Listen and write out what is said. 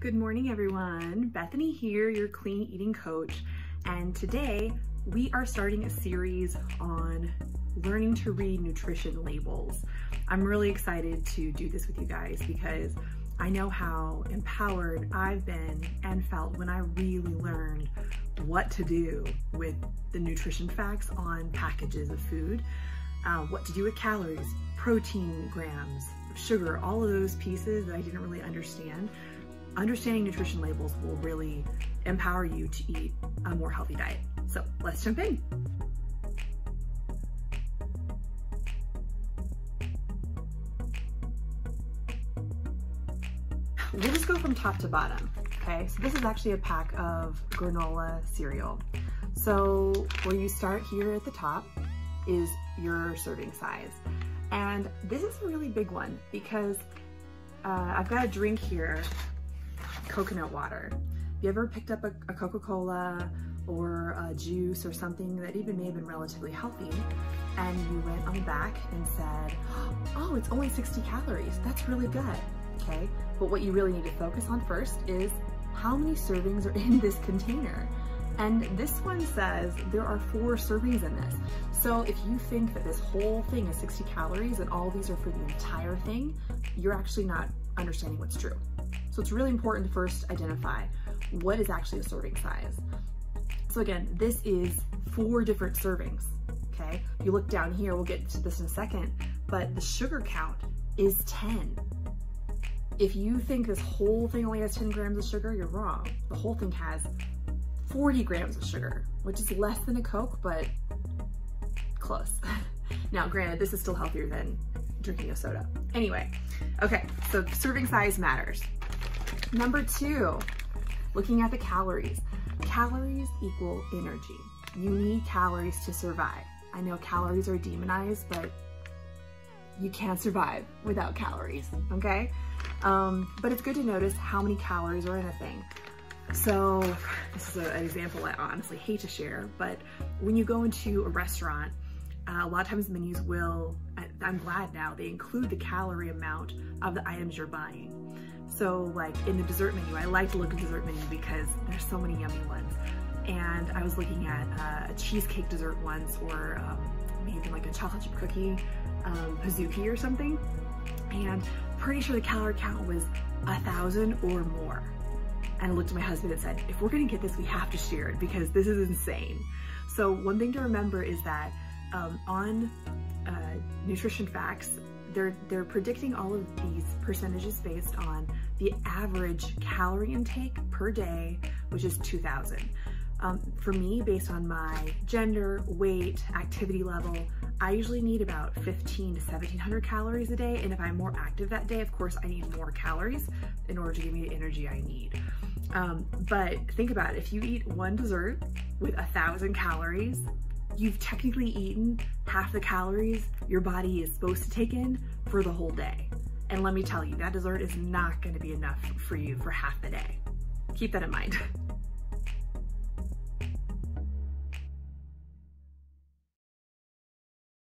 Good morning, everyone. Bethany here, your clean eating coach. And today we are starting a series on learning to read nutrition labels. I'm really excited to do this with you guys because I know how empowered I've been and felt when I really learned what to do with the nutrition facts on packages of food, uh, what to do with calories, protein grams, sugar, all of those pieces that I didn't really understand. Understanding nutrition labels will really empower you to eat a more healthy diet. So let's jump in. We'll just go from top to bottom, okay? So this is actually a pack of granola cereal. So where you start here at the top is your serving size. And this is a really big one because uh, I've got a drink here, coconut water. Have you ever picked up a, a Coca-Cola or a juice or something that even may have been relatively healthy and you went on the back and said, oh, it's only 60 calories. That's really good, okay? But what you really need to focus on first is how many servings are in this container. And this one says there are four servings in this. So if you think that this whole thing is 60 calories and all these are for the entire thing, you're actually not understanding what's true. So it's really important to first identify what is actually a serving size. So again, this is four different servings, okay? If you look down here, we'll get to this in a second, but the sugar count is 10. If you think this whole thing only has 10 grams of sugar, you're wrong. The whole thing has 40 grams of sugar, which is less than a Coke, but close. now, granted, this is still healthier than drinking a soda. Anyway, okay, so serving size matters. Number two, looking at the calories. Calories equal energy. You need calories to survive. I know calories are demonized, but you can't survive without calories, okay? Um, but it's good to notice how many calories are in a thing. So this is a, an example I honestly hate to share, but when you go into a restaurant, uh, a lot of times menus will, I'm glad now, they include the calorie amount of the items you're buying. So like in the dessert menu, I like to look at dessert menu because there's so many yummy ones. And I was looking at uh, a cheesecake dessert once or um, maybe like a chocolate chip cookie, um, Pizookie or something. And pretty sure the calorie count was a thousand or more and I looked at my husband and said, if we're gonna get this, we have to share it because this is insane. So one thing to remember is that um, on uh, nutrition facts, they're, they're predicting all of these percentages based on the average calorie intake per day, which is 2000. Um, for me, based on my gender, weight, activity level, I usually need about 15 to 1700 calories a day. And if I'm more active that day, of course, I need more calories in order to give me the energy I need. Um, but think about it, if you eat one dessert with a thousand calories, you've technically eaten half the calories your body is supposed to take in for the whole day. And let me tell you, that dessert is not gonna be enough for you for half the day. Keep that in mind.